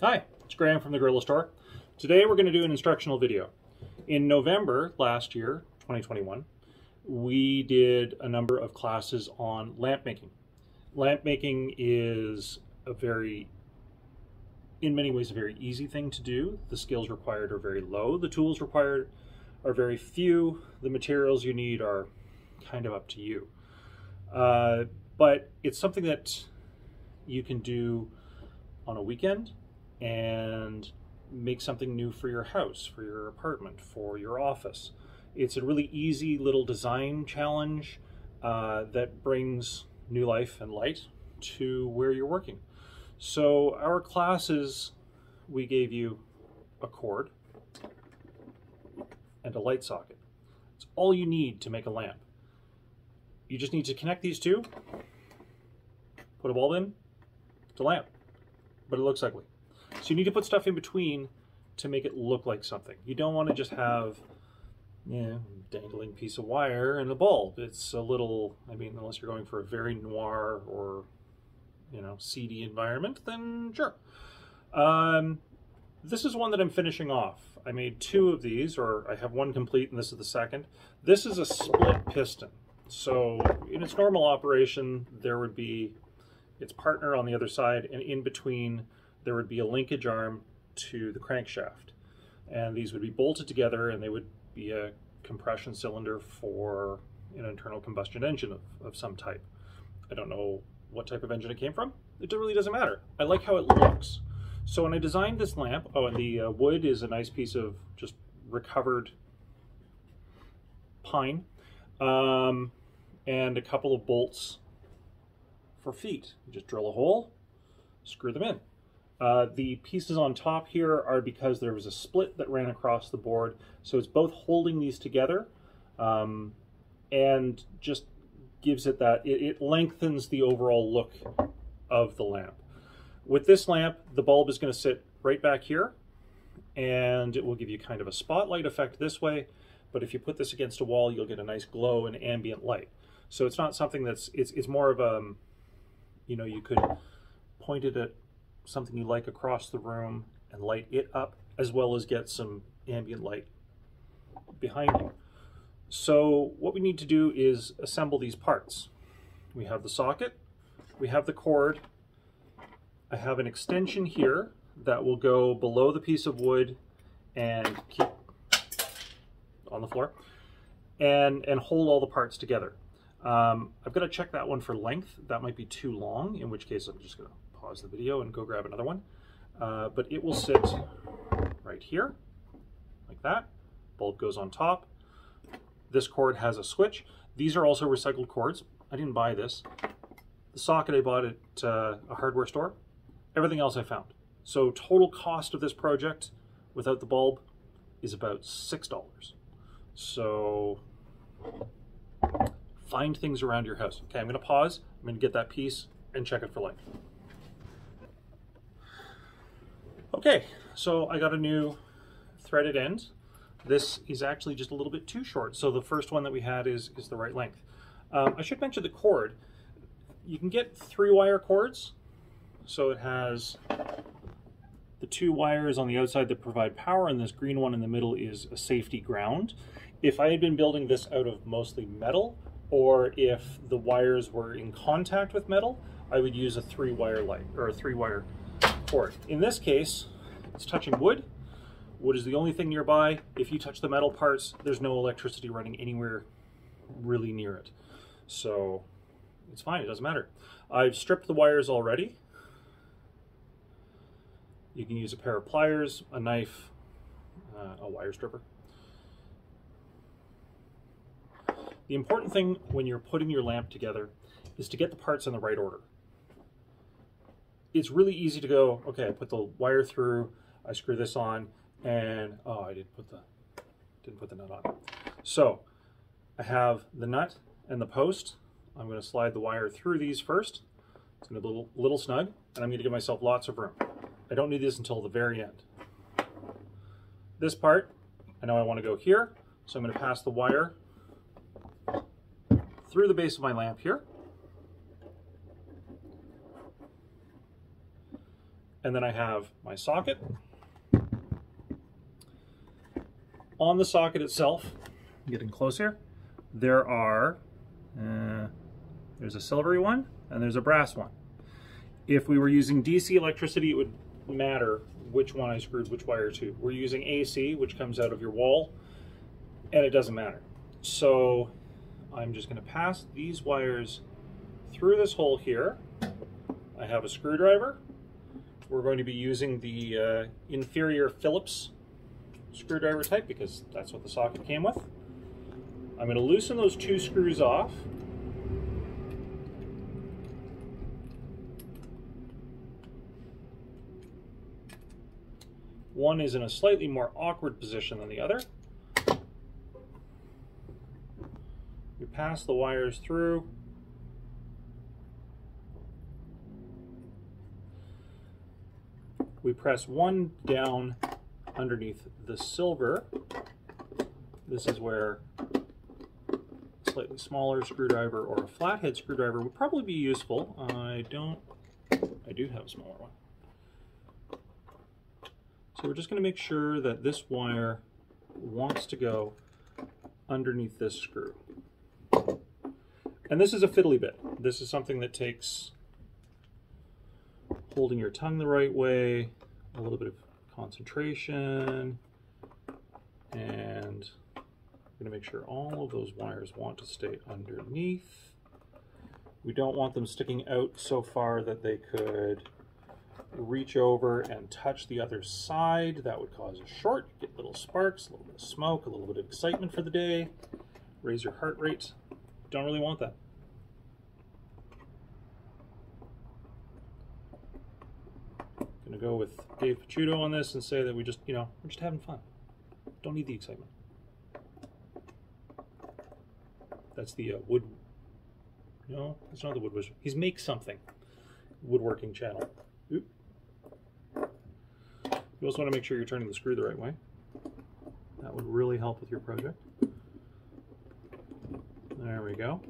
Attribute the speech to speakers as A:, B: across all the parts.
A: Hi, it's Graham from the Gorilla Store. Today we're going to do an instructional video. In November last year, 2021, we did a number of classes on lamp making. Lamp making is a very, in many ways, a very easy thing to do. The skills required are very low. The tools required are very few. The materials you need are kind of up to you. Uh, but it's something that you can do on a weekend and make something new for your house, for your apartment, for your office. It's a really easy little design challenge uh, that brings new life and light to where you're working. So our classes, we gave you a cord and a light socket. It's all you need to make a lamp. You just need to connect these two, put a bulb in, it's a lamp, but it looks ugly. So you need to put stuff in between to make it look like something. You don't want to just have, you know, dangling piece of wire and a bulb. It's a little, I mean, unless you're going for a very noir or, you know, seedy environment, then sure. Um, this is one that I'm finishing off. I made two of these, or I have one complete and this is the second. This is a split piston. So in its normal operation, there would be its partner on the other side, and in between there would be a linkage arm to the crankshaft. And these would be bolted together and they would be a compression cylinder for an internal combustion engine of, of some type. I don't know what type of engine it came from. It really doesn't matter. I like how it looks. So when I designed this lamp, oh, and the uh, wood is a nice piece of just recovered pine, um, and a couple of bolts for feet. You just drill a hole, screw them in. Uh, the pieces on top here are because there was a split that ran across the board. So it's both holding these together um, and just gives it that, it, it, lengthens the overall look of the lamp. With this lamp, the bulb is going to sit right back here and it will give you kind of a spotlight effect this way. But if you put this against a wall, you'll get a nice glow and ambient light. So it's not something that's, it's, it's more of a, um, you know, you could point it at something you like across the room and light it up as well as get some ambient light behind you. So what we need to do is assemble these parts. We have the socket, we have the cord, I have an extension here that will go below the piece of wood and keep on the floor and, and hold all the parts together. Um, I've got to check that one for length. That might be too long, in which case I'm just going to pause the video and go grab another one. Uh, but it will sit right here, like that. Bulb goes on top. This cord has a switch. These are also recycled cords. I didn't buy this. The socket I bought at uh, a hardware store. Everything else I found. So total cost of this project without the bulb is about $6. So find things around your house. Okay, I'm gonna pause. I'm gonna get that piece and check it for length. Okay, so I got a new threaded end. This is actually just a little bit too short, so the first one that we had is, is the right length. Um, I should mention the cord. You can get three wire cords, so it has the two wires on the outside that provide power, and this green one in the middle is a safety ground. If I had been building this out of mostly metal, or if the wires were in contact with metal, I would use a three wire light or a three wire cord. In this case, it's touching wood. Wood is the only thing nearby. If you touch the metal parts, there's no electricity running anywhere really near it. So it's fine, it doesn't matter. I've stripped the wires already. You can use a pair of pliers, a knife, uh, a wire stripper. The important thing when you're putting your lamp together is to get the parts in the right order it's really easy to go, okay, I put the wire through, I screw this on, and oh, I didn't put the didn't put the nut on. So I have the nut and the post. I'm going to slide the wire through these first. It's going to be a little, little snug, and I'm going to give myself lots of room. I don't need this until the very end. This part, I know I want to go here, so I'm going to pass the wire through the base of my lamp here. And then I have my socket. On the socket itself, getting closer, there are, uh, there's a silvery one and there's a brass one. If we were using DC electricity, it would matter which one I screwed which wire to. We're using AC, which comes out of your wall, and it doesn't matter. So I'm just going to pass these wires through this hole here. I have a screwdriver. We're going to be using the uh, inferior Phillips screwdriver type because that's what the socket came with. I'm going to loosen those two screws off. One is in a slightly more awkward position than the other. We pass the wires through. We press one down underneath the silver. This is where a slightly smaller screwdriver or a flathead screwdriver would probably be useful. I don't, I do have a smaller one. So we're just going to make sure that this wire wants to go underneath this screw. And this is a fiddly bit. This is something that takes holding your tongue the right way, a little bit of concentration, and I'm going to make sure all of those wires want to stay underneath. We don't want them sticking out so far that they could reach over and touch the other side. That would cause a short, get little sparks, a little bit of smoke, a little bit of excitement for the day, raise your heart rate. Don't really want that. Gonna go with Dave Picciuto on this and say that we just, you know, we're just having fun. Don't need the excitement. That's the uh, wood. No, it's not the wood wizard. He's make something. Woodworking channel. Oop. You also want to make sure you're turning the screw the right way. That would really help with your project. There we go.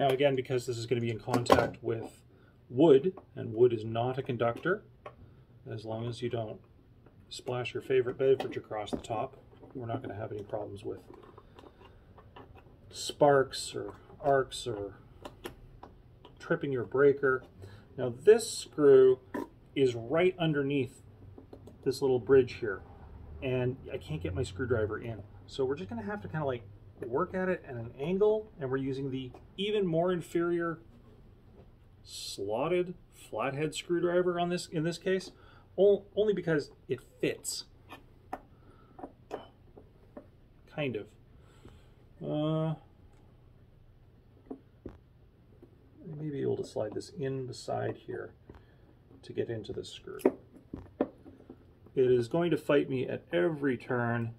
A: Now again, because this is going to be in contact with wood, and wood is not a conductor, as long as you don't splash your favorite beverage across the top, we're not going to have any problems with sparks or arcs or tripping your breaker. Now this screw is right underneath this little bridge here, and I can't get my screwdriver in. So we're just going to have to kind of like work at it at an angle, and we're using the even more inferior slotted flathead screwdriver on this in this case, only because it fits. Kind of. Uh, I may be able to slide this in beside here to get into the screw. It is going to fight me at every turn,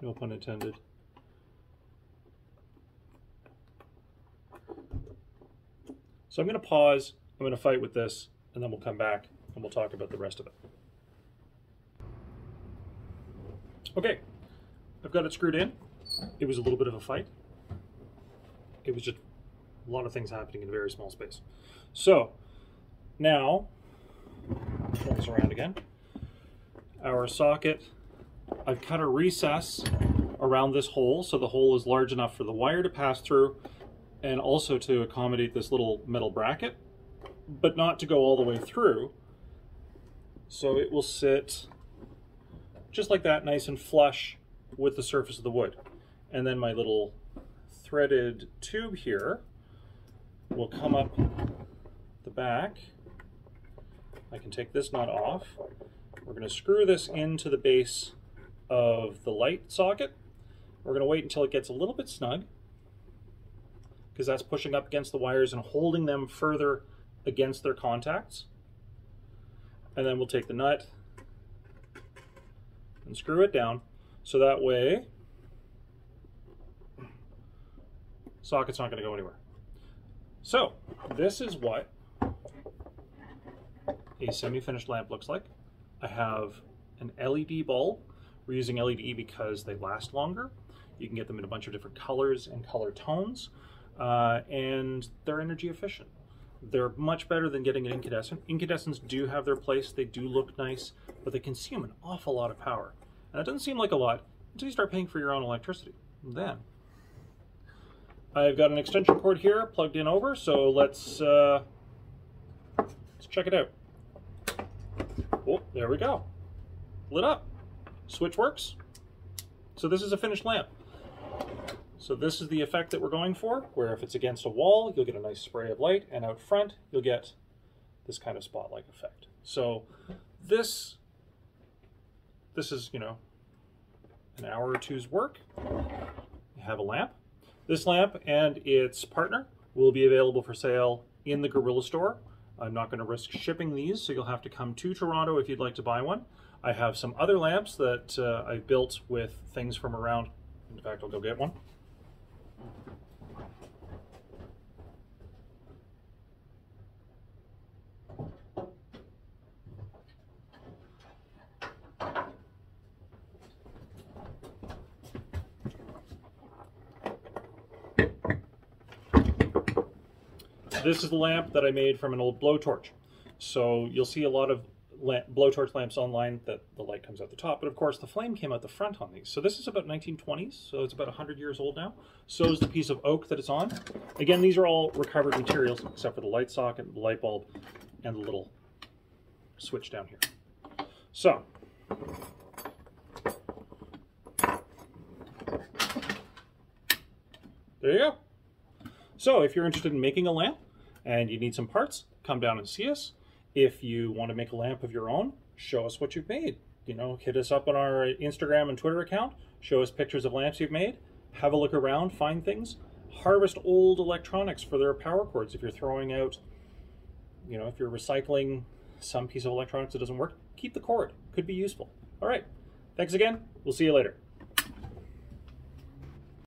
A: no pun intended. So I'm going to pause, I'm going to fight with this, and then we'll come back and we'll talk about the rest of it. Okay, I've got it screwed in. It was a little bit of a fight. It was just a lot of things happening in a very small space. So now, turn this around again. Our socket, I've cut a recess around this hole so the hole is large enough for the wire to pass through and also to accommodate this little metal bracket, but not to go all the way through. So it will sit just like that, nice and flush with the surface of the wood. And then my little threaded tube here will come up the back. I can take this nut off. We're going to screw this into the base of the light socket. We're going to wait until it gets a little bit snug because that's pushing up against the wires and holding them further against their contacts. And then we'll take the nut and screw it down so that way socket's not going to go anywhere. So this is what a semi-finished lamp looks like. I have an LED bulb. We're using LED because they last longer. You can get them in a bunch of different colors and color tones, uh, and they're energy efficient. They're much better than getting an incandescent. Incandescents do have their place, they do look nice, but they consume an awful lot of power. And it doesn't seem like a lot until you start paying for your own electricity. then, I've got an extension cord here plugged in over, so let's, uh, let's check it out. Oh, there we go. Lit up. Switch works. So this is a finished lamp. So this is the effect that we're going for, where if it's against a wall, you'll get a nice spray of light, and out front, you'll get this kind of spotlight effect. So this, this is, you know, an hour or two's work. You have a lamp. This lamp and its partner will be available for sale in the Gorilla store. I'm not going to risk shipping these, so you'll have to come to Toronto if you'd like to buy one. I have some other lamps that uh, I've built with things from around. In fact, I'll go get one. This is the lamp that I made from an old blowtorch. So you'll see a lot of lamp, blowtorch lamps online that the light comes out the top, but of course the flame came out the front on these. So this is about 1920s, so it's about 100 years old now. So is the piece of oak that it's on. Again, these are all recovered materials except for the light socket, the light bulb, and the little switch down here. So, there you go. So if you're interested in making a lamp, and you need some parts, come down and see us. If you want to make a lamp of your own, show us what you've made. You know, hit us up on our Instagram and Twitter account, show us pictures of lamps you've made, have a look around, find things, harvest old electronics for their power cords. If you're throwing out, you know, if you're recycling some piece of electronics that doesn't work, keep the cord. Could be useful. All right. Thanks again. We'll see you later.